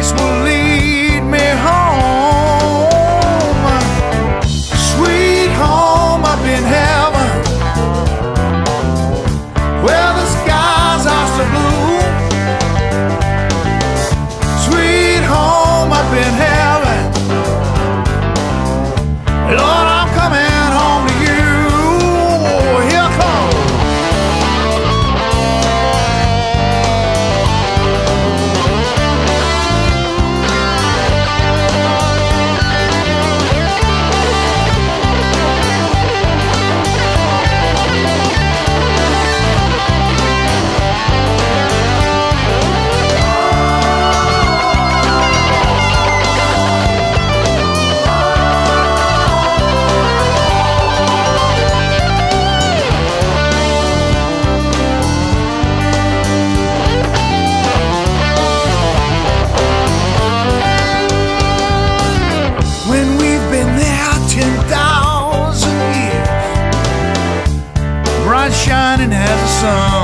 place will sun.